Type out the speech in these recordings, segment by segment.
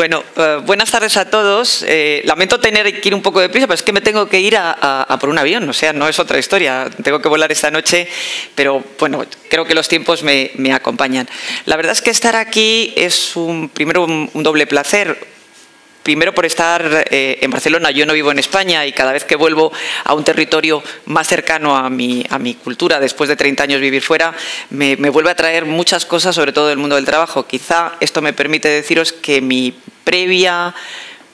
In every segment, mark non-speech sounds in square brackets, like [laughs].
Bueno, eh, buenas tardes a todos. Eh, lamento tener que ir un poco de prisa, pero es que me tengo que ir a, por un avión, o sea, no es otra historia. Tengo que volar esta noche, pero bueno, creo que los tiempos me, acompañan. La verdad es que estar aquí es primero un doble placer primero por estar eh, en Barcelona, yo no vivo en España y cada vez que vuelvo a un territorio más cercano a mi, a mi cultura, después de 30 años vivir fuera, me, me vuelve a traer muchas cosas, sobre todo del mundo del trabajo. Quizá esto me permite deciros que mi previa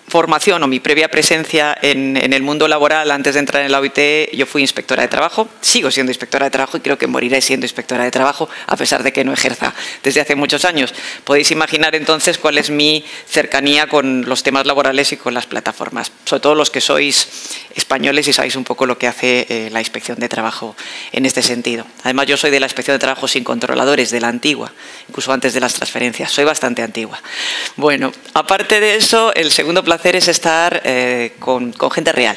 formación o mi previa presencia en, el mundo laboral antes de entrar en la OIT, yo fui inspectora de trabajo, sigo siendo inspectora de trabajo y creo que moriré siendo inspectora de trabajo a pesar de que no ejerza desde hace muchos años. Podéis imaginar entonces cuál es mi cercanía con los temas laborales y con las plataformas, sobre todo los que sois españoles y sabéis un poco lo que hace eh, la inspección de trabajo en este sentido. Además yo soy de la inspección de trabajo sin controladores, de la antigua, incluso antes de las transferencias, soy bastante antigua. Bueno, aparte de eso, el segundo plan hacer es estar eh, con, gente real.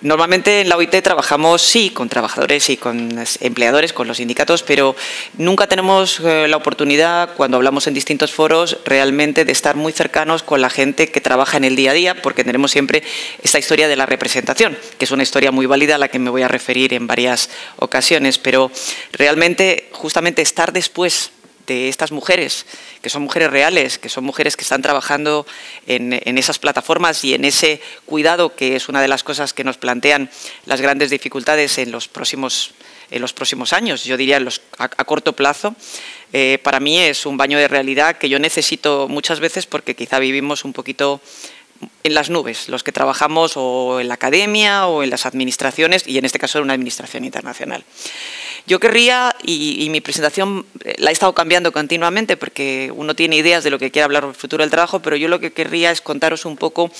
Normalmente en la OIT trabajamos, sí, con trabajadores y con empleadores, con los sindicatos, pero nunca tenemos eh, la oportunidad, cuando hablamos en distintos foros, realmente de estar muy cercanos con la gente que trabaja en el día a día, porque tenemos siempre esta historia de la representación, que es una historia muy válida a la que me voy a referir en varias ocasiones, pero realmente justamente estar después de estas mujeres, que son mujeres reales, que son mujeres que están trabajando en, esas plataformas y en ese cuidado, que es una de las cosas que nos plantean las grandes dificultades en los próximos, en los próximos años, yo diría a, corto plazo, eh, para mí es un baño de realidad que yo necesito muchas veces porque quizá vivimos un poquito en las nubes, los que trabajamos o en la academia o en las administraciones y en este caso en una administración internacional. Yo querría, y, mi presentación eh, la he estado cambiando continuamente porque uno tiene ideas de lo que quiere hablar el futuro del trabajo, pero yo lo que querría es contaros un poco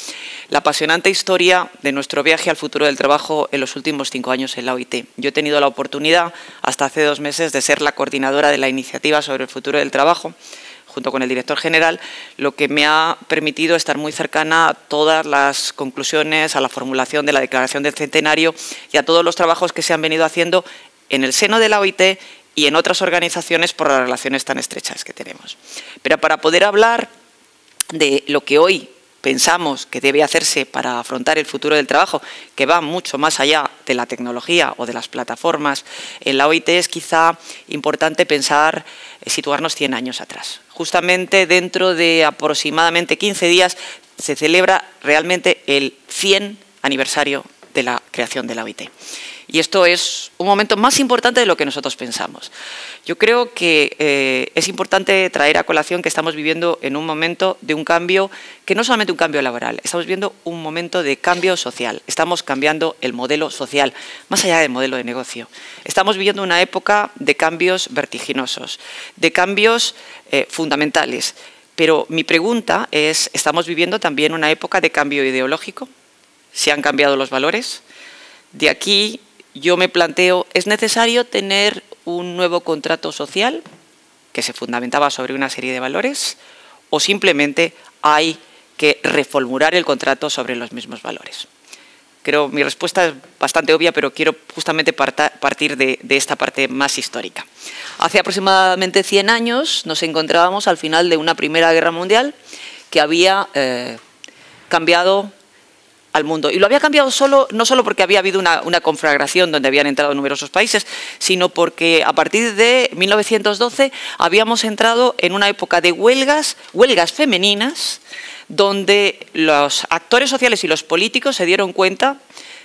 la apasionante historia de nuestro viaje al futuro del trabajo en los últimos cinco años en la OIT. Yo he tenido la oportunidad, hasta hace dos meses, de ser la coordinadora de la iniciativa sobre el futuro del trabajo junto con el director general, lo que me ha permitido estar muy cercana a todas las conclusiones, a la formulación de la declaración del centenario y a todos los trabajos que se han venido haciendo en el seno de la OIT y en otras organizaciones por las relaciones tan estrechas que tenemos. Pero para poder hablar de lo que hoy pensamos que debe hacerse para afrontar el futuro del trabajo, que va mucho más allá de la tecnología o de las plataformas, en la OIT es quizá importante pensar, eh, situarnos 100 años atrás. Justamente dentro de aproximadamente 15 días se celebra realmente el 100 aniversario de la creación de la OIT. Y esto es un momento más importante de lo que nosotros pensamos. Yo creo que eh, es importante traer a colación que estamos viviendo en un momento de un cambio, que no solamente un cambio laboral, estamos viviendo un momento de cambio social. Estamos cambiando el modelo social, más allá del modelo de negocio. Estamos viviendo una época de cambios vertiginosos, de cambios eh, fundamentales. Pero mi pregunta es, ¿estamos viviendo también una época de cambio ideológico? ¿Se han cambiado los valores? De aquí yo me planteo, ¿es necesario tener un nuevo contrato social que se fundamentaba sobre una serie de valores o simplemente hay que reformular el contrato sobre los mismos valores? Creo mi respuesta es bastante obvia, pero quiero justamente partir de, esta parte más histórica. Hace aproximadamente 100 años nos encontrábamos al final de una Primera Guerra Mundial que había eh, cambiado al mundo. Y lo había cambiado solo, no solo porque había habido una, conflagración donde habían entrado numerosos países, sino porque a partir de 1912 habíamos entrado en una época de huelgas, huelgas femeninas, donde los actores sociales y los políticos se dieron cuenta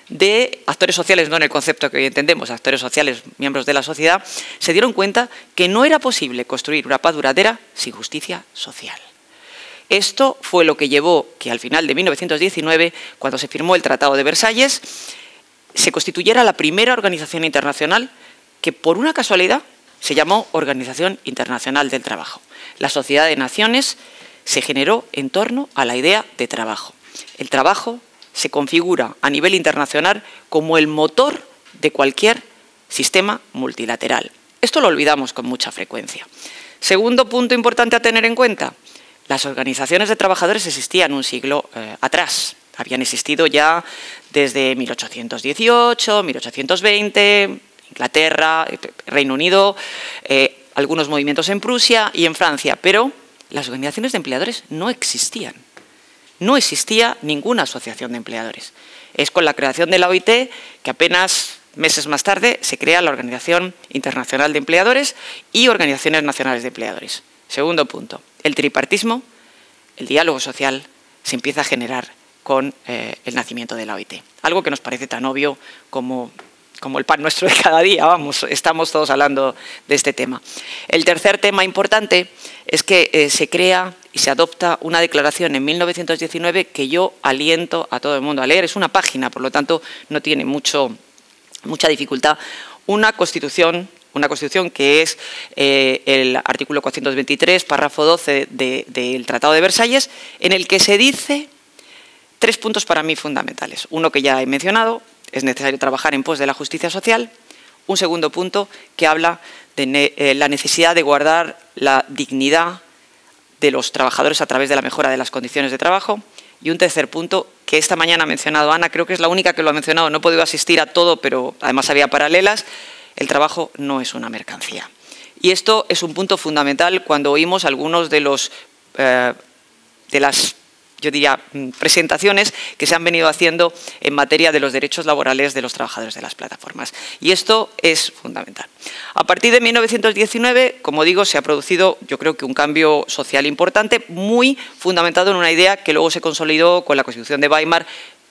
de actores sociales, no en el concepto que hoy entendemos, actores sociales, miembros de la sociedad, se dieron cuenta que no era posible construir una paz duradera sin justicia social. Esto fue lo que llevó que al final de 1919, cuando se firmó el Tratado de Versalles, se constituyera la primera organización internacional que por una casualidad se llamó Organización Internacional del Trabajo. La Sociedad de Naciones se generó en torno a la idea de trabajo. El trabajo se configura a nivel internacional como el motor de cualquier sistema multilateral. Esto lo olvidamos con mucha frecuencia. Segundo punto importante a tener en cuenta, las organizaciones de trabajadores existían un siglo eh, atrás. Habían existido ya desde 1818, 1820, Inglaterra, eh, Reino Unido, eh, algunos movimientos en Prusia y en Francia, pero las organizaciones de empleadores no existían. No existía ninguna asociación de empleadores. Es con la creación de la OIT que apenas meses más tarde se crea la Organización Internacional de Empleadores y Organizaciones Nacionales de Empleadores. Segundo punto, el tripartismo, el diálogo social, se empieza a generar con eh, el nacimiento de la OIT. Algo que nos parece tan obvio como como el pan nuestro de cada día, vamos, estamos todos hablando de este tema. El tercer tema importante es que eh, se crea y se adopta una declaración en 1919 que yo aliento a todo el mundo a leer. Es una página, por lo tanto no tiene mucho, mucha dificultad. Una constitución, una constitución que es eh, el artículo 423, párrafo 12 del Tratado de Versalles, en el que se dice tres puntos para mí fundamentales. Uno que ya he mencionado, es necesario trabajar en pos de la justicia social. Un segundo punto que habla de eh, la necesidad de guardar la dignidad de los trabajadores a través de la mejora de las condiciones de trabajo. Y un tercer punto que esta mañana ha mencionado Ana, creo que es la única que lo ha mencionado, no he podido asistir a todo, pero además había paralelas, el trabajo no es una mercancía. Y esto es un punto fundamental cuando oímos algunos de los eh, de las yo diría, presentaciones que se han venido haciendo en materia de los derechos laborales de los trabajadores de las plataformas. Y esto es fundamental. A partir de 1919, como digo, se ha producido, yo creo que un cambio social importante, muy fundamentado en una idea que luego se consolidó con la Constitución de Weimar,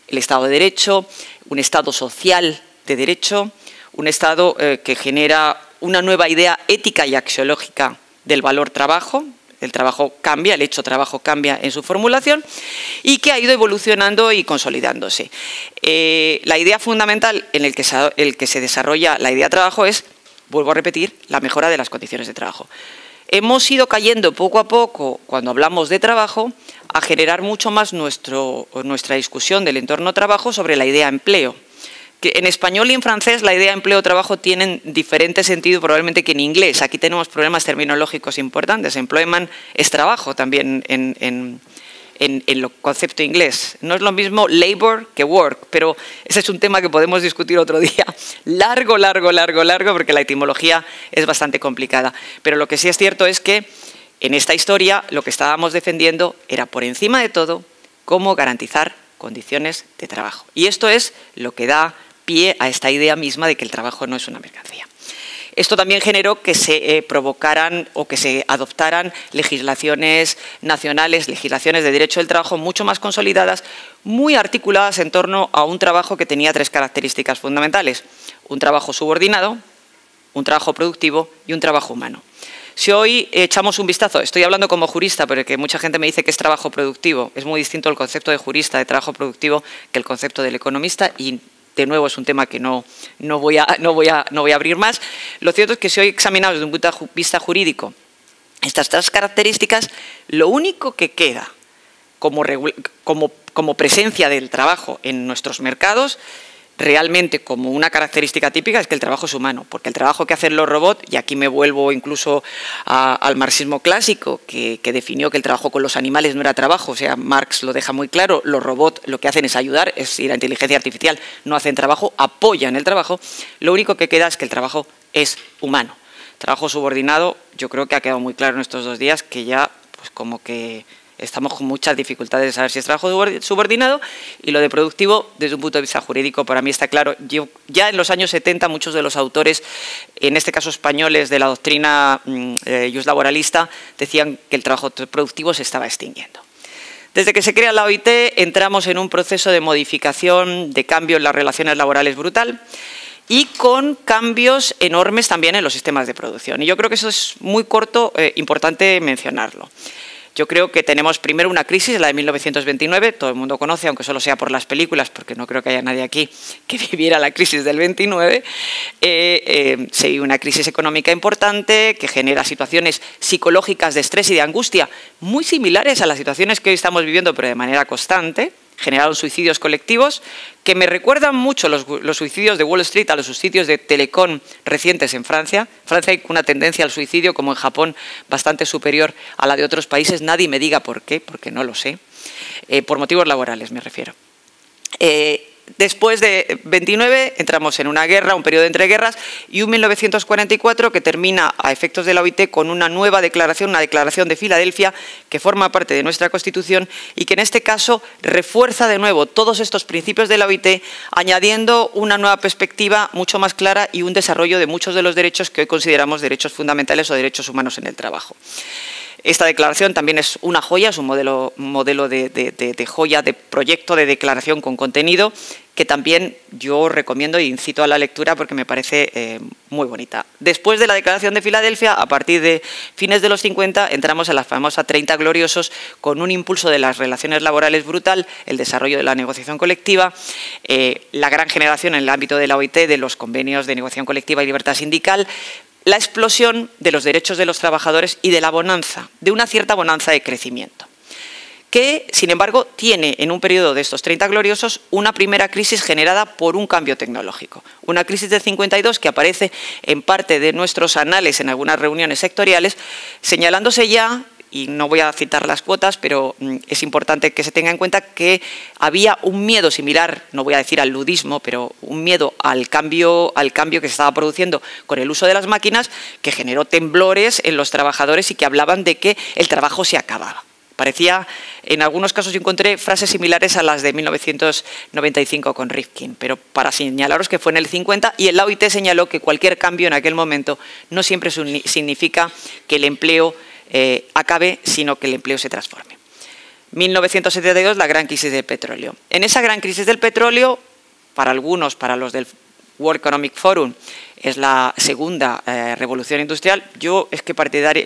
el Estado de Derecho, un Estado social de derecho, un Estado eh, que genera una nueva idea ética y axiológica del valor trabajo, el trabajo cambia, el hecho trabajo cambia en su formulación y que ha ido evolucionando y consolidándose. Eh, la idea fundamental en el que, se, desarrolla la idea de trabajo es, vuelvo a repetir, la mejora de las condiciones de trabajo. Hemos ido cayendo poco a poco, cuando hablamos de trabajo, a generar mucho más nuestra discusión del entorno trabajo sobre la idea empleo que en español y en francés la idea empleo-trabajo tienen diferente sentido probablemente que en inglés. Aquí tenemos problemas terminológicos importantes. Employment es trabajo también en, en, en, el concepto inglés. No es lo mismo labor que work, pero ese es un tema que podemos discutir otro día. [laughs] Largo, largo, largo, largo, porque la etimología es bastante complicada. Pero lo que sí es cierto es que en esta historia lo que estábamos defendiendo era, por encima de todo, cómo garantizar condiciones de trabajo. Y esto es lo que da pie a esta idea misma de que el trabajo no es una mercancía. Esto también generó que se eh, provocaran o que se adoptaran legislaciones nacionales, legislaciones de derecho del trabajo mucho más consolidadas, muy articuladas en torno a un trabajo que tenía tres características fundamentales. Un trabajo subordinado, un trabajo productivo y un trabajo humano. Si hoy echamos un vistazo, estoy hablando como jurista, porque mucha gente me dice que es trabajo productivo, es muy distinto el concepto de jurista de trabajo productivo que el concepto del economista y de nuevo es un tema que no, no, voy a, no, voy a, no voy a abrir más. Lo cierto es que si hoy examinamos desde un punto de vista jurídico estas tres características, lo único que queda como, como, como presencia del trabajo en nuestros mercados realmente como una característica típica es que el trabajo es humano, porque el trabajo que hacen los robots, y aquí me vuelvo incluso al marxismo clásico, que, definió que el trabajo con los animales no era trabajo, o sea, Marx lo deja muy claro, los robots lo que hacen es ayudar, es, y la inteligencia artificial no hacen trabajo, apoyan el trabajo, lo único que queda es que el trabajo es humano. Trabajo subordinado, yo creo que ha quedado muy claro en estos dos días que ya, pues como que estamos con muchas dificultades de saber si es trabajo subordinado y lo de productivo desde un punto de vista jurídico para mí está claro. ya en los años 70 muchos de los autores, en este caso españoles de la doctrina mm, eh, laboralista, decían que el trabajo productivo se estaba extinguiendo. Desde que se crea la OIT entramos en un proceso de modificación, de cambio en las relaciones laborales brutal y con cambios enormes también en los sistemas de producción. Y yo creo que eso es muy corto, eh, importante mencionarlo. Yo creo que tenemos primero una crisis, la de 1929, todo el mundo conoce, aunque solo sea por las películas, porque no creo que haya nadie aquí [laughs] que viviera la crisis del 29. Eh, eh, una crisis económica importante que genera situaciones psicológicas de estrés y de angustia muy similares a las situaciones que hoy estamos viviendo, pero de manera constante generaron suicidios colectivos que me recuerdan mucho los, suicidios de Wall Street a los suicidios de Telecom recientes en Francia. En Francia hay una tendencia al suicidio, como en Japón, bastante superior a la de otros países. Nadie me diga por qué, porque no lo sé. Eh, por motivos laborales me refiero. Eh, Después de 29 entramos en una guerra, un periodo entre guerras, y un 1944 que termina a efectos de la OIT con una nueva declaración, una declaración de Filadelfia que forma parte de nuestra Constitución y que en este caso refuerza de nuevo todos estos principios de la OIT, añadiendo una nueva perspectiva mucho más clara y un desarrollo de muchos de los derechos que hoy consideramos derechos fundamentales o derechos humanos en el trabajo. Esta declaración también es una joya, es un modelo, modelo de, joya, de proyecto de declaración con contenido que también yo recomiendo e incito a la lectura porque me parece eh, muy bonita. Después de la Declaración de Filadelfia, a partir de fines de los 50, entramos en la famosa 30 gloriosos con un impulso de las relaciones laborales brutal, el desarrollo de la negociación colectiva, eh, la gran generación en el ámbito de la OIT de los convenios de negociación colectiva y libertad sindical, la explosión de los derechos de los trabajadores y de la bonanza, de una cierta bonanza de crecimiento que, sin embargo, tiene en un periodo de estos 30 gloriosos una primera crisis generada por un cambio tecnológico. Una crisis del 52 que aparece en parte de nuestros anales en algunas reuniones sectoriales, señalándose ya y no voy a citar las cuotas, pero mm, es importante que se tenga en cuenta que había un miedo similar, no voy a decir al ludismo, pero un miedo al cambio, al cambio que se estaba produciendo con el uso de las máquinas, que generó temblores en los trabajadores y que hablaban de que el trabajo se acababa. Parecía, en algunos casos encontré frases similares a las de 1995 con Rifkin, pero para señalaros que fue en el 50 y el OIT señaló que cualquier cambio en aquel momento no siempre significa que el empleo eh, acabe, sino que el empleo se transforme. 1972, la gran crisis del petróleo. En esa gran crisis del petróleo, para algunos, para los del World Economic Forum, es la segunda eh, revolución industrial. Yo es que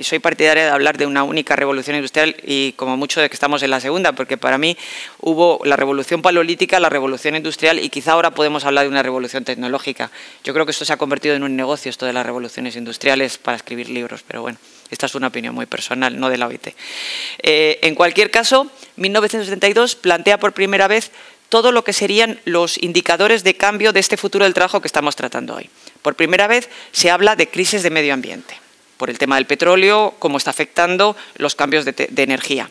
soy partidaria de hablar de una única revolución industrial y como mucho de que estamos en la segunda, porque para mí hubo la revolución paleolítica, la revolución industrial y quizá ahora podemos hablar de una revolución tecnológica. Yo creo que esto se ha convertido en un negocio, esto de las revoluciones industriales para escribir libros, pero bueno. Esta es una opinión muy personal, no de la OIT. Eh, en cualquier caso, 1972 plantea por primera vez todo lo que serían los indicadores de cambio de este futuro del trabajo que estamos tratando hoy. Por primera vez se habla de crisis de medio ambiente, por el tema del petróleo, cómo está afectando los cambios de, energía.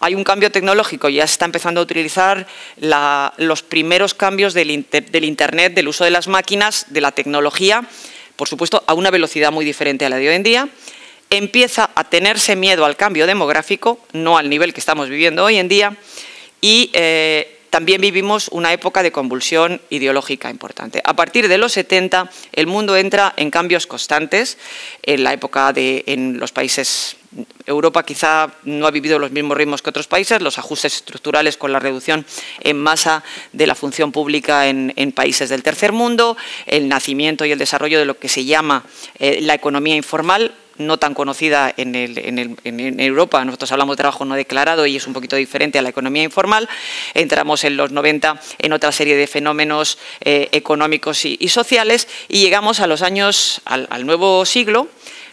Hay un cambio tecnológico, ya se está empezando a utilizar los primeros cambios del Internet, del uso de las máquinas, de la tecnología, por supuesto, a una velocidad muy diferente a la de hoy en día empieza a tenerse miedo al cambio demográfico, no al nivel que estamos viviendo hoy en día, y eh, también vivimos una época de convulsión ideológica importante. A partir de los 70, el mundo entra en cambios constantes. En la época de en los países Europa quizá no ha vivido los mismos ritmos que otros países, los ajustes estructurales con la reducción en masa de la función pública en, países del tercer mundo, el nacimiento y el desarrollo de lo que se llama eh, la economía informal, no tan conocida en, Europa. Nosotros hablamos de trabajo no declarado y es un poquito diferente a la economía informal. Entramos en los 90 en otra serie de fenómenos eh, económicos y, sociales y llegamos a los años, al nuevo siglo,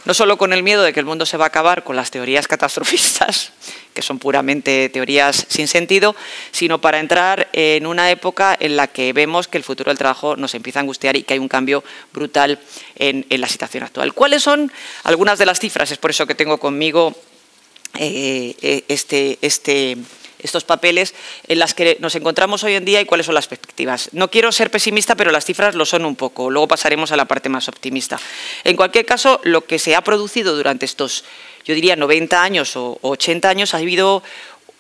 no solo con el miedo de que el mundo se va a acabar con las teorías catastrofistas, que son puramente teorías sin sentido, sino para entrar en una época en la que vemos que el futuro del trabajo nos empieza a angustiar y que hay un cambio brutal en, la situación actual. ¿Cuáles son algunas de las cifras? Es por eso que tengo conmigo eh, eh, este, este estos papeles en las que nos encontramos hoy en día y cuáles son las perspectivas. No quiero ser pesimista, pero las cifras lo son un poco. Luego pasaremos a la parte más optimista. En cualquier caso, lo que se ha producido durante estos, yo diría, 90 años o 80 años, ha habido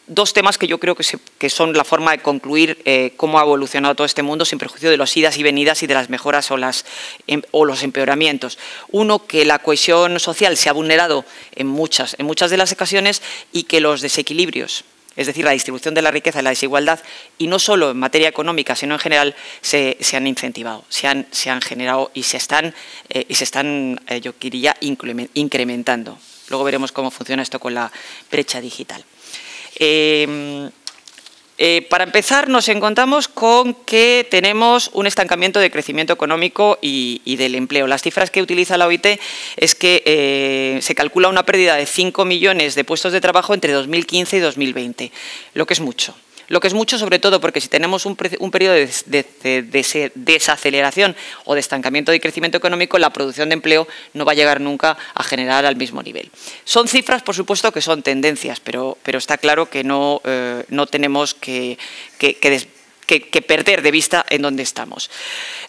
dos temas que yo creo que, son la forma de concluir eh, cómo ha evolucionado todo este mundo sin perjuicio de las idas y venidas y de las mejoras o, em, o los empeoramientos. Uno, que la cohesión social se ha vulnerado en muchas, en muchas de las ocasiones y que los desequilibrios es decir, la distribución de la riqueza y la desigualdad, y no solo en materia económica, sino en general, se, han incentivado, se han, generado y se están, eh, y se están eh, yo diría, incrementando. Luego veremos cómo funciona esto con la brecha digital. Eh, eh, para empezar, nos encontramos con que tenemos un estancamiento de crecimiento económico y, del empleo. Las cifras que utiliza la OIT es que eh, se calcula una pérdida de 5 millones de puestos de trabajo entre 2015 y 2020, lo que es mucho lo que es mucho sobre todo porque si tenemos un, periodo de, desaceleración o de estancamiento de crecimiento económico, la producción de empleo no va a llegar nunca a generar al mismo nivel. Son cifras, por supuesto, que son tendencias, pero, está claro que no, eh, tenemos que, que, perder de vista en dónde estamos.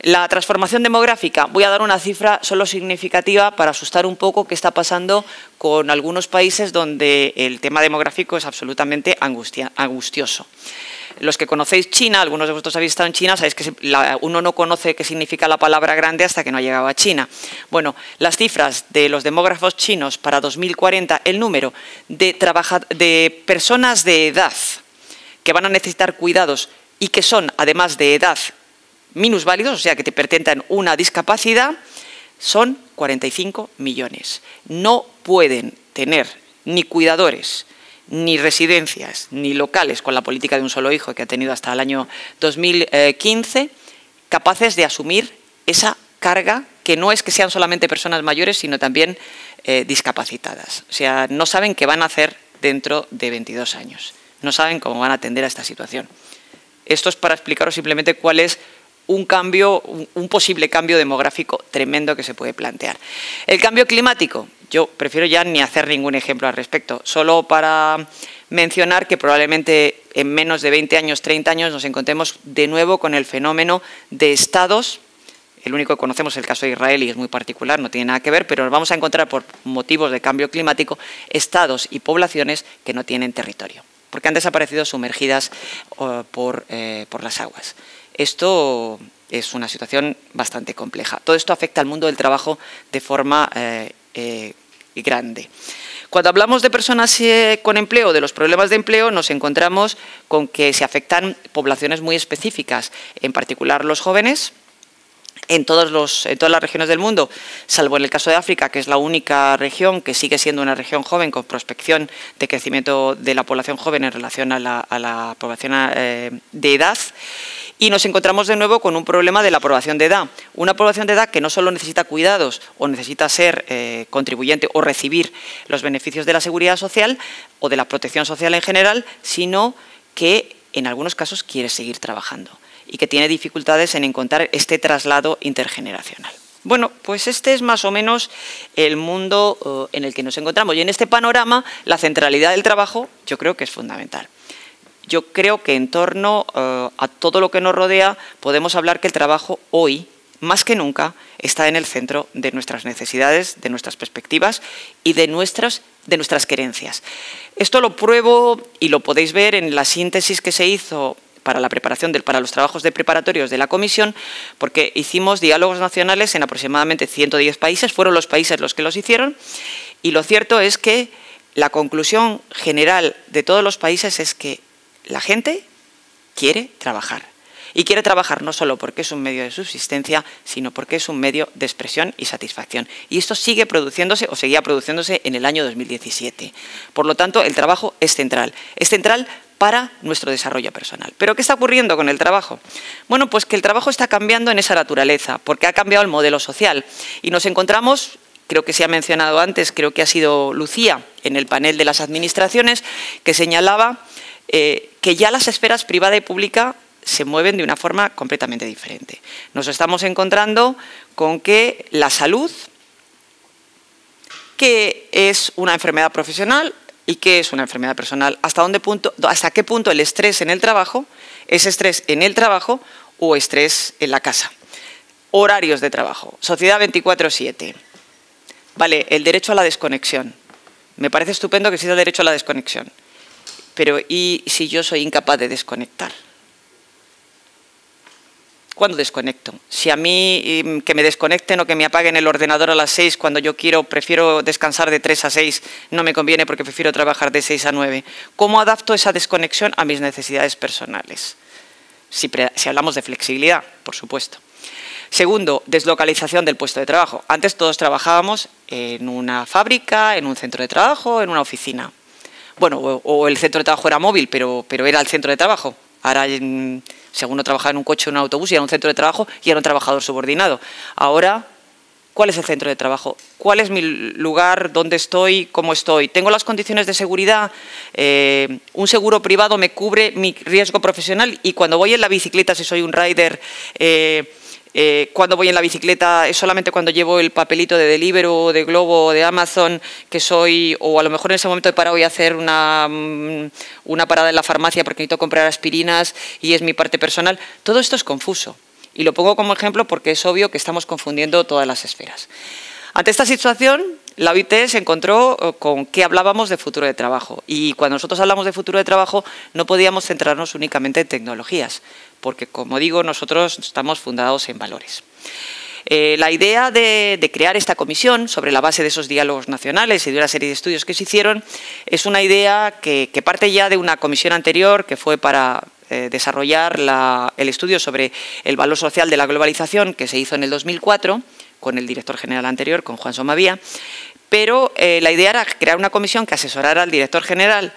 La transformación demográfica, voy a dar una cifra solo significativa para asustar un poco qué está pasando con algunos países donde el tema demográfico es absolutamente angustioso. Los que conocéis China, algunos de vosotros habéis estado en China, sabéis que uno no conoce qué significa la palabra grande hasta que no ha llegado a China. Bueno, las cifras de los demógrafos chinos para 2040, el número de, de personas de edad que van a necesitar cuidados y que son, además de edad, minusválidos, o sea, que te pertentan una discapacidad, son 45 millones. No pueden tener ni cuidadores, ni residencias, ni locales con la política de un solo hijo que ha tenido hasta el año 2015, capaces de asumir esa carga que no es que sean solamente personas mayores, sino también eh, discapacitadas. O sea, no saben qué van a hacer dentro de 22 años. No saben cómo van a atender a esta situación. Esto es para explicaros simplemente cuál es un cambio, un posible cambio demográfico tremendo que se puede plantear. El cambio climático, yo prefiero ya ni hacer ningún ejemplo al respecto, solo para mencionar que probablemente en menos de 20 años, 30 años, nos encontremos de nuevo con el fenómeno de estados, el único que conocemos es el caso de Israel y es muy particular, no tiene nada que ver, pero nos vamos a encontrar por motivos de cambio climático estados y poblaciones que no tienen territorio, porque han desaparecido sumergidas por, eh, por las aguas. Esto es una situación bastante compleja. Todo esto afecta al mundo del trabajo de forma eh, eh, grande. Cuando hablamos de personas eh, con empleo, de los problemas de empleo, nos encontramos con que se afectan poblaciones muy específicas, en particular los jóvenes, en, todos los, en todas las regiones del mundo, salvo en el caso de África, que es la única región que sigue siendo una región joven con prospección de crecimiento de la población joven en relación a la, población eh, de edad. Y nos encontramos de nuevo con un problema de la aprobación de edad. Una aprobación de edad que no solo necesita cuidados o necesita ser eh, contribuyente o recibir los beneficios de la seguridad social o de la protección social en general, sino que en algunos casos quiere seguir trabajando y que tiene dificultades en encontrar este traslado intergeneracional. Bueno, pues este es más o menos el mundo eh, en el que nos encontramos. Y en este panorama, la centralidad del trabajo yo creo que es fundamental. Yo creo que en torno eh, a todo lo que nos rodea podemos hablar que el trabajo hoy, más que nunca, está en el centro de nuestras necesidades, de nuestras perspectivas y de nuestras, de nuestras querencias. Esto lo pruebo y lo podéis ver en la síntesis que se hizo para la preparación del, para los trabajos de preparatorios de la comisión, porque hicimos diálogos nacionales en aproximadamente 110 países, fueron los países los que los hicieron, y lo cierto es que la conclusión general de todos los países es que la gente quiere trabajar. Y quiere trabajar no solo porque es un medio de subsistencia, sino porque es un medio de expresión y satisfacción. Y esto sigue produciéndose o seguía produciéndose en el año 2017. Por lo tanto, el trabajo es central. Es central para nuestro desarrollo personal. ¿Pero qué está ocurriendo con el trabajo? Bueno, pues que el trabajo está cambiando en esa naturaleza, porque ha cambiado el modelo social. Y nos encontramos, creo que se ha mencionado antes, creo que ha sido Lucía en el panel de las administraciones, que señalaba eh, que ya las esferas privada y pública se mueven de una forma completamente diferente. Nos estamos encontrando con que la salud, que es una enfermedad profesional, ¿Y qué es una enfermedad personal? ¿Hasta, dónde punto, ¿Hasta qué punto el estrés en el trabajo es estrés en el trabajo o estrés en la casa? Horarios de trabajo. Sociedad 24-7. Vale, el derecho a la desconexión. Me parece estupendo que exista el derecho a la desconexión. Pero ¿y si yo soy incapaz de desconectar? ¿Cuándo desconecto? Si a mí em, que me desconecten o que me apaguen el ordenador a las 6 cuando yo quiero, prefiero descansar de 3 a 6, no me conviene porque prefiero trabajar de 6 a 9. ¿Cómo adapto esa desconexión a mis necesidades personales? Si, si hablamos de flexibilidad, por supuesto. Segundo, deslocalización del puesto de trabajo. Antes todos trabajábamos en una fábrica, en un centro de trabajo, en una oficina. Bueno, o, el centro de trabajo era móvil, pero, pero era el centro de trabajo. Ahora si alguno trabajaba en un coche o en un autobús y era un centro de trabajo y era un trabajador subordinado. Ahora, ¿cuál es el centro de trabajo? ¿Cuál es mi lugar? ¿Dónde estoy? ¿Cómo estoy? ¿Tengo las condiciones de seguridad? Eh, ¿Un seguro privado me cubre mi riesgo profesional? Y cuando voy en la bicicleta, si soy un rider... Eh, Eh, cuando voy en la bicicleta es solamente cuando llevo el papelito de Deliveroo, de Globo, de Amazon, que soy, o a lo mejor en ese momento he parado y hacer una, mm, una parada en la farmacia porque necesito comprar aspirinas y es mi parte personal. Todo esto es confuso. Y lo pongo como ejemplo porque es obvio que estamos confundiendo todas las esferas. Ante esta situación, la OIT se encontró eh, con que hablábamos de futuro de trabajo. Y cuando nosotros hablamos de futuro de trabajo, no podíamos centrarnos únicamente en tecnologías, porque, como digo, nosotros estamos fundados en valores. Eh, la idea de, crear esta comisión sobre la base de esos diálogos nacionales y de una serie de estudios que se hicieron es una idea que, parte ya de una comisión anterior que fue para eh, desarrollar el estudio sobre el valor social de la globalización que se hizo en el 2004 con el director general anterior, con Juan Somavía, pero eh, la idea era crear una comisión que asesorara al director general,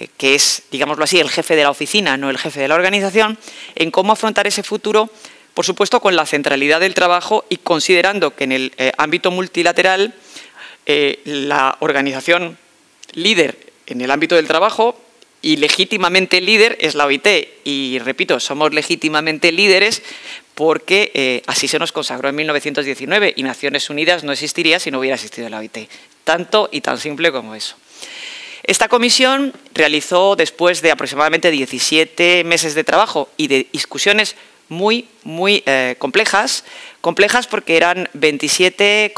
eh, que es, digámoslo así, el jefe de la oficina, no el jefe de la organización, en cómo afrontar ese futuro, por supuesto, con la centralidad del trabajo y considerando que en el eh, ámbito multilateral la organización líder en el ámbito del trabajo y legítimamente líder es la OIT. Y repito, somos legítimamente líderes porque eh, así se nos consagró en 1919 y Naciones Unidas no existiría si no hubiera existido la OIT. Tanto y tan simple como eso. Esta comisión realizó, después de aproximadamente 17 meses de trabajo y de discusiones muy, muy eh, complejas, complejas porque eran 27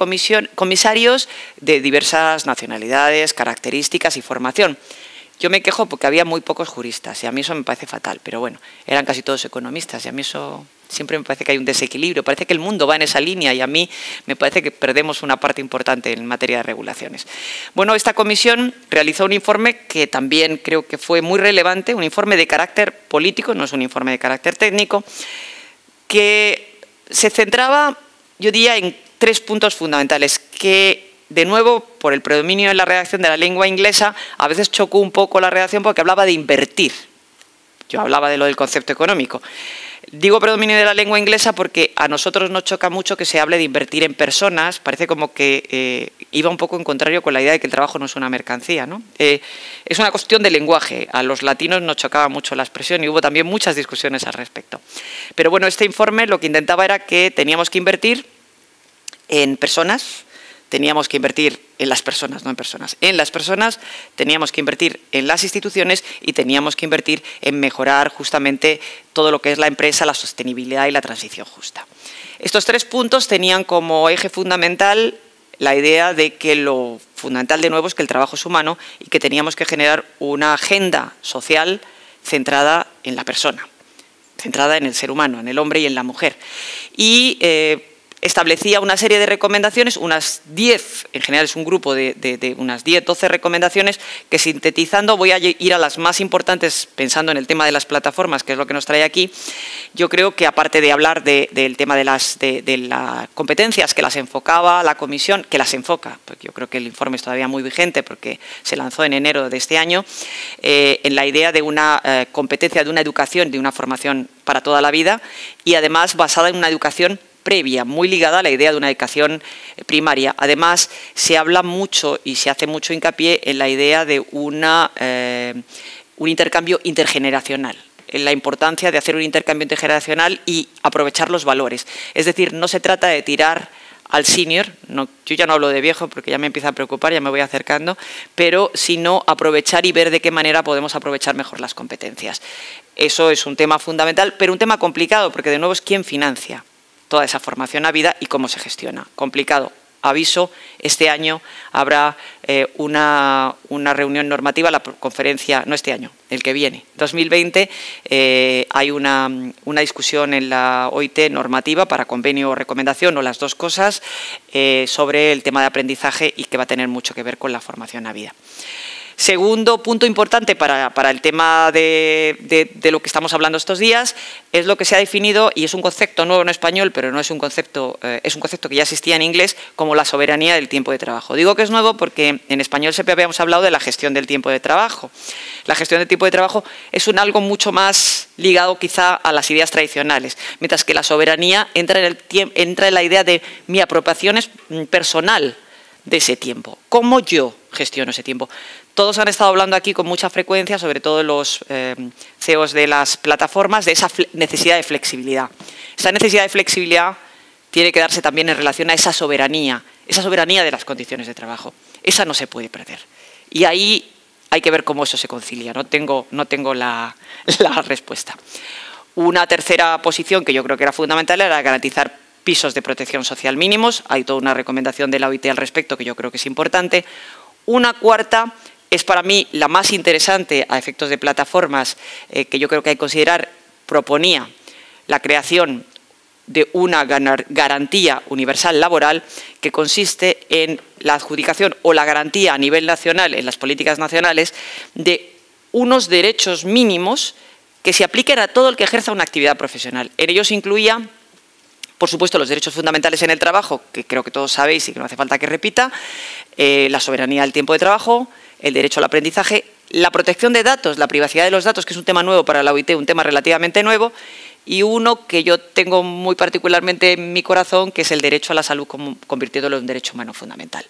comisarios de diversas nacionalidades, características y formación. Yo me quejo porque había muy pocos juristas y a mí eso me parece fatal, pero bueno, eran casi todos economistas y a mí eso siempre me parece que hay un desequilibrio, parece que el mundo va en esa línea y a mí me parece que perdemos una parte importante en materia de regulaciones. Bueno, esta comisión realizó un informe que también creo que fue muy relevante, un informe de carácter político, no es un informe de carácter técnico, que se centraba, yo diría, en tres puntos fundamentales que de nuevo, por el predominio en la redacción de la lengua inglesa, a veces chocó un poco la redacción porque hablaba de invertir. Yo hablaba de lo del concepto económico. Digo predominio de la lengua inglesa porque a nosotros nos choca mucho que se hable de invertir en personas. Parece como que eh, iba un poco en contrario con la idea de que el trabajo no es una mercancía. ¿no? Eh, es una cuestión de lenguaje. A los latinos nos chocaba mucho la expresión y hubo también muchas discusiones al respecto. Pero bueno, este informe lo que intentaba era que teníamos que invertir en personas, teníamos que invertir en las personas, no en personas. En las personas teníamos que invertir en las instituciones y teníamos que invertir en mejorar justamente todo lo que es la empresa, la sostenibilidad y la transición justa. Estos tres puntos tenían como eje fundamental la idea de que lo fundamental de nuevo es que el trabajo es humano y que teníamos que generar una agenda social centrada en la persona, centrada en el ser humano, en el hombre y en la mujer. Y eh, establecía una serie de recomendaciones, unas 10, en general es un grupo de, unas 10, 12 recomendaciones, que sintetizando voy a ir a las más importantes, pensando en el tema de las plataformas, que es lo que nos trae aquí. Yo creo que aparte de hablar del tema de las, competencias que las enfocaba la comisión, que las enfoca, porque yo creo que el informe es todavía muy vigente porque se lanzó en enero de este año, eh, en la idea de una eh, competencia, de una educación, de una formación para toda la vida y además basada en una educación previa, muy ligada a la idea de una educación primaria. Además, se habla mucho y se hace mucho hincapié en la idea de una, eh, un intercambio intergeneracional en la importancia de hacer un intercambio intergeneracional y aprovechar los valores. Es decir, no se trata de tirar al senior, yo ya no hablo de viejo porque ya me empieza a preocupar, ya me voy acercando, pero sino aprovechar y ver de qué manera podemos aprovechar mejor las competencias. Eso es un tema fundamental, pero un tema complicado porque de nuevo es quién financia toda esa formación a vida y cómo se gestiona. Complicado. Aviso, este año habrá eh, una, reunión normativa, la conferencia, no este año, el que viene, 2020, eh, hay una, discusión en la OIT normativa para convenio o recomendación, o las dos cosas, eh, sobre el tema de aprendizaje y que va a tener mucho que ver con la formación a vida. Segundo punto importante para, el tema de, lo que estamos hablando estos días es lo que se ha definido, y es un concepto nuevo en español, pero no es un concepto, eh, es un concepto que ya existía en inglés, como la soberanía del tiempo de trabajo. Digo que es nuevo porque en español siempre habíamos hablado de la gestión del tiempo de trabajo. La gestión del tiempo de trabajo es un algo mucho más ligado quizá a las ideas tradicionales, mientras que la soberanía entra en, el, entra en la idea de mi apropiación personal de ese tiempo. ¿Cómo yo gestiono ese tiempo? Todos han estado hablando aquí con mucha frecuencia, sobre todo los eh, CEOs de las plataformas, de esa necesidad de flexibilidad. Esa necesidad de flexibilidad tiene que darse también en relación a esa soberanía, esa soberanía de las condiciones de trabajo. Esa no se puede perder. Y ahí hay que ver cómo eso se concilia. No tengo, no tengo la, [laughs] la respuesta. Una tercera posición que yo creo que era fundamental era garantizar pisos de protección social mínimos. Hay toda una recomendación de la OIT al respecto que yo creo que es importante. Una cuarta es para mí la más interesante a efectos de plataformas eh, que yo creo que hay que considerar. Proponía la creación de una garantía universal laboral que consiste en la adjudicación o la garantía a nivel nacional, en las políticas nacionales, de unos derechos mínimos que se apliquen a todo el que ejerza una actividad profesional. En ellos incluía por supuesto, los derechos fundamentales en el trabajo, que creo que todos sabéis y que no hace falta que repita, eh, la soberanía del tiempo de trabajo, el derecho al aprendizaje, la protección de datos, la privacidad de los datos, que es un tema nuevo para la OIT, un tema relativamente nuevo, y uno que yo tengo muy particularmente en mi corazón, que es el derecho a la salud, convirtiéndolo en un derecho humano fundamental.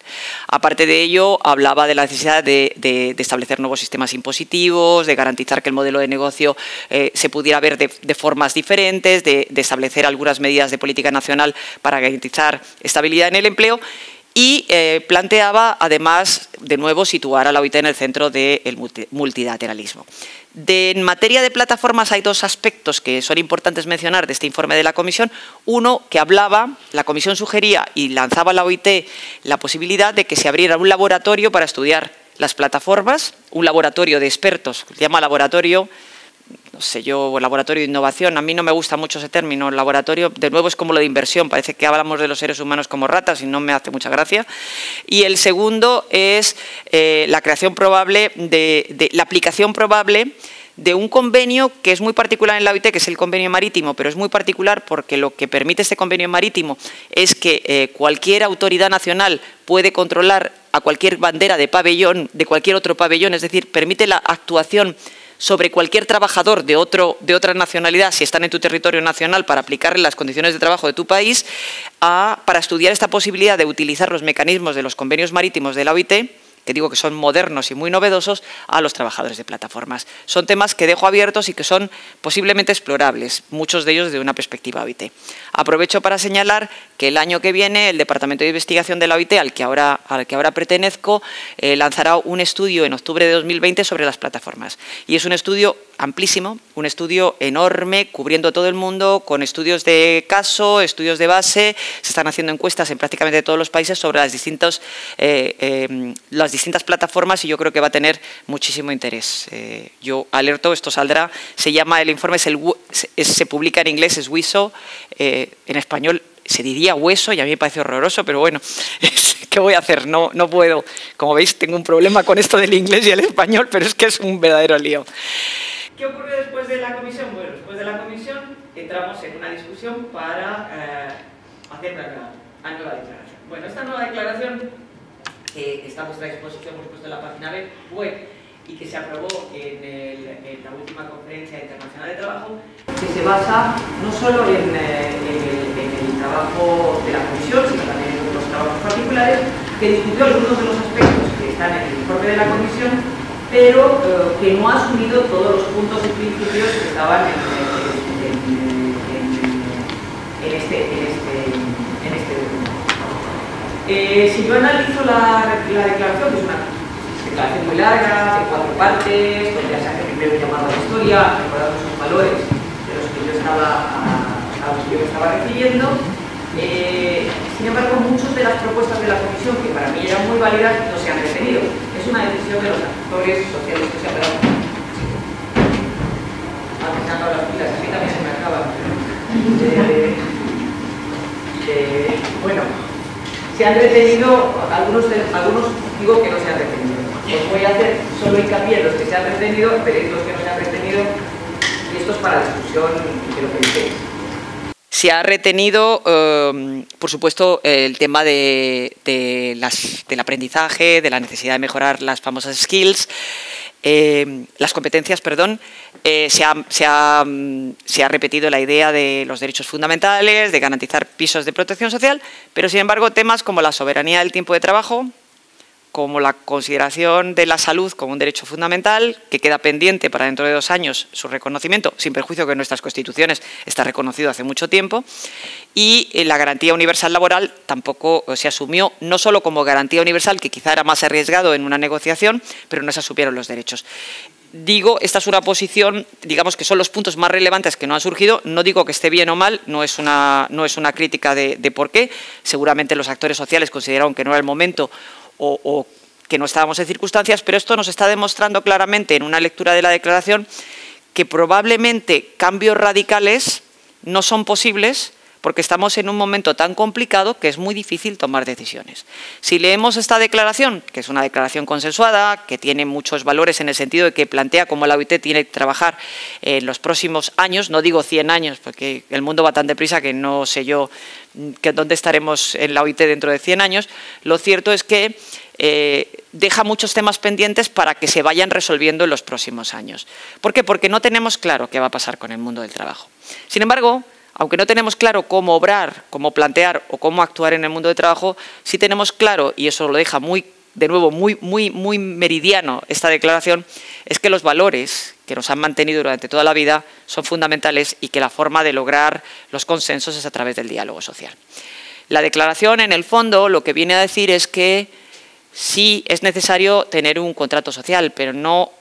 Aparte de ello, hablaba de la necesidad de, establecer nuevos sistemas impositivos, de garantizar que el modelo de negocio eh, se pudiera ver de, formas diferentes, de, establecer algunas medidas de política nacional para garantizar estabilidad en el empleo y eh, planteaba, además, de nuevo, situar a la OIT en el centro del multilateralismo. en materia de plataformas hay dos aspectos que son importantes mencionar de este informe de la Comisión. Uno, que hablaba, la Comisión sugería y lanzaba a la OIT la posibilidad de que se abriera un laboratorio para estudiar las plataformas, un laboratorio de expertos, se llama laboratorio no sé yo, laboratorio de innovación. A mí no me gusta mucho ese término. Laboratorio, de nuevo, es como lo de inversión. Parece que hablamos de los seres humanos como ratas y no me hace mucha gracia. Y el segundo es eh, la creación probable, de, la aplicación probable de un convenio que es muy particular en la OIT, que es el convenio marítimo, pero es muy particular porque lo que permite este convenio marítimo es que eh, cualquier autoridad nacional puede controlar a cualquier bandera de pabellón, de cualquier otro pabellón, es decir, permite la actuación sobre cualquier trabajador de, otro, de otra nacionalidad, si están en tu territorio nacional, para aplicarle las condiciones de trabajo de tu país, para estudiar esta posibilidad de utilizar los mecanismos de los convenios marítimos de la OIT que digo que son modernos y muy novedosos, a los trabajadores de plataformas. Son temas que dejo abiertos y que son posiblemente explorables, muchos de ellos desde una perspectiva OIT. Aprovecho para señalar que el año que viene el Departamento de Investigación de la OIT, al que ahora, al que ahora pertenezco, eh, lanzará un estudio en octubre de 2020 sobre las plataformas. Y es un estudio amplísimo, un estudio enorme, cubriendo todo el mundo, con estudios de caso, estudios de base, se están haciendo encuestas en prácticamente todos los países sobre las distintas, eh, eh, las distintas plataformas y yo creo que va a tener muchísimo interés. Eh, yo alerto, esto saldrá, se llama, el informe es el, se, publica en inglés, es WISO, en español se diría hueso y a mí me parece horroroso, pero bueno, [laughs] ¿qué voy a hacer? No, no puedo. Como veis, tengo un problema con esto del inglés y el español, pero es que es un verdadero lío. ¿Qué ocurre después de la comisión? Bueno, después de la comisión entramos en una discusión para eh, hacer la, nueva declaración. Bueno, esta nueva declaración, que está a vuestra disposición, por supuesto, en la página web y que se aprobó en, la última conferencia internacional de trabajo, que se basa no solo en, eh, el, trabajo de la comisión, sino también en otros trabajos particulares, que discutió algunos de los aspectos que están en el informe de la comisión pero eh, que no ha asumido todos los puntos y principios que estaban en, este, este, este, documento. Eh, si yo analizo la, declaración, es una declaración muy larga, de cuatro partes, donde se hace primero llamado a la historia, recordando esos valores de los que yo estaba, a, los que yo estaba refiriendo, eh, sin embargo, muchas de las propuestas de la Comisión, que para mí eran muy válidas, no se han retenido. Es una decisión de los actores sociales que se han dado. Acabado las pilas, a también se me acaban. Eh, eh, bueno, se han retenido, algunos, algunos digo que no se han retenido. Os voy a hacer solo hincapié en los que se han retenido, veréis los que no se han retenido, y esto es para discusión de lo que dice. Se ha retenido, em, por supuesto, el tema de, del aprendizaje, de la necesidad de mejorar las famosas skills, em, las competencias, perdón. Eh, se, ha, se, ha, se, ha, repetido la idea de los derechos fundamentales, de garantizar pisos de protección social, pero sin embargo temas como la soberanía del tiempo de trabajo, como la consideración de la salud como un derecho fundamental, que queda pendiente para dentro de dos años su reconocimiento, sin perjuicio que en nuestras constituciones está reconocido hace mucho tiempo, y eh, la garantía universal laboral tampoco se asumió, no solo como garantía universal, que quizá era más arriesgado en una negociación, pero no se asumieron los derechos. Digo, esta es una posición, digamos que son los puntos más relevantes que no han surgido, no digo que esté bien o mal, no es una, no es una crítica de, de por qué, seguramente los actores sociales consideraron que no era el momento o, que no estábamos en circunstancias, pero esto nos está demostrando claramente en una lectura de la declaración que probablemente cambios radicales no son posibles porque estamos en un momento tan complicado que es muy difícil tomar decisiones. Si leemos esta declaración, que es una declaración consensuada, que tiene muchos valores en el sentido de que plantea cómo la OIT tiene que trabajar en los próximos años, no digo 100 años, porque el mundo va tan deprisa que no sé yo dónde estaremos en la OIT dentro de 100 años, lo cierto es que eh, deja muchos temas pendientes para que se vayan resolviendo en los próximos años. ¿Por qué? Porque no tenemos claro qué va a pasar con el mundo del trabajo. Sin embargo, aunque no tenemos claro cómo obrar, cómo plantear o cómo actuar en el mundo del trabajo, sí tenemos claro, y eso lo deja muy, de nuevo muy, muy, muy meridiano esta declaración, es que los valores que nos han mantenido durante toda la vida son fundamentales y que la forma de lograr los consensos es a través del diálogo social. La declaración, en el fondo, lo que viene a decir es que sí es necesario tener un contrato social, pero no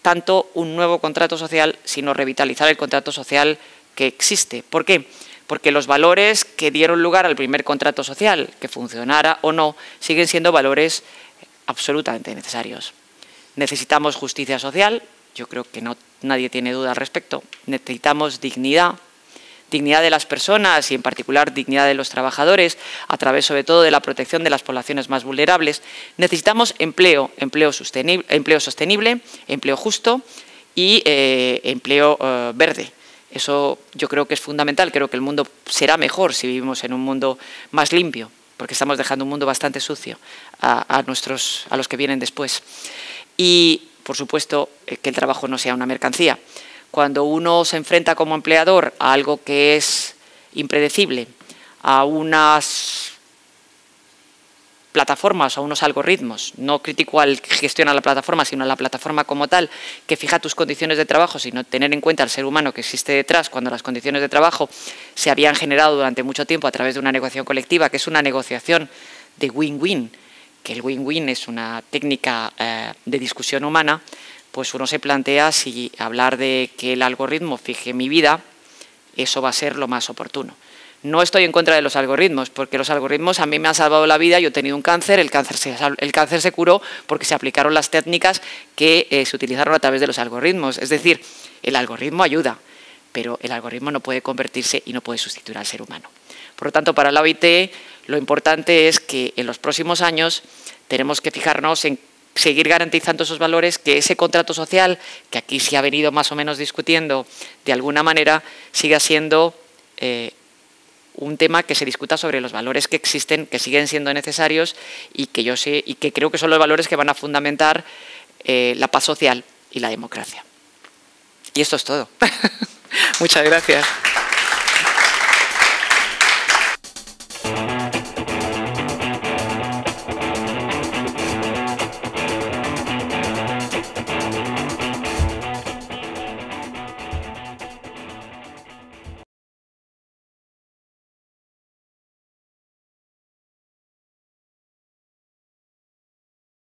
tanto un nuevo contrato social, sino revitalizar el contrato social que existe. ¿Por qué? Porque los valores que dieron lugar al primer contrato social, que funcionara o no, siguen siendo valores absolutamente necesarios. Necesitamos justicia social, yo creo que no, nadie tiene duda al respecto. Necesitamos dignidad, dignidad de las personas y en particular dignidad de los trabajadores, a través sobre todo de la protección de las poblaciones más vulnerables. Necesitamos empleo, empleo sostenible, empleo, sostenible, empleo justo y eh, empleo eh, verde. Eso yo creo que es fundamental. Creo que el mundo será mejor si vivimos en un mundo más limpio, porque estamos dejando un mundo bastante sucio a, nuestros, a los que vienen después. Y, por supuesto, eh, que el trabajo no sea una mercancía. Cuando uno se enfrenta como empleador a algo que es impredecible, a unas plataformas o unos algoritmos, no critico al que gestiona la plataforma, sino a la plataforma como tal, que fija tus condiciones de trabajo, sino tener en cuenta al ser humano que existe detrás cuando las condiciones de trabajo se habían generado durante mucho tiempo a través de una negociación colectiva, que es una negociación de win-win, que el win-win es una técnica eh, de discusión humana, pues uno se plantea si hablar de que el algoritmo fije mi vida, eso va a ser lo más oportuno. No estoy en contra de los algoritmos, porque los algoritmos a mí me han salvado la vida. Yo he tenido un cáncer, el cáncer se, el cáncer se curó porque se aplicaron las técnicas que eh, se utilizaron a través de los algoritmos. Es decir, el algoritmo ayuda, pero el algoritmo no puede convertirse y no puede sustituir al ser humano. Por lo tanto, para la OIT lo importante es que en los próximos años tenemos que fijarnos en seguir garantizando esos valores, que ese contrato social, que aquí se ha venido más o menos discutiendo de alguna manera, siga siendo eh, un tema que se discuta sobre los valores que existen, que siguen siendo necesarios y que yo sé y que creo que son los valores que van a fundamentar eh, la paz social y la democracia. Y esto es todo. [laughs] Muchas gracias.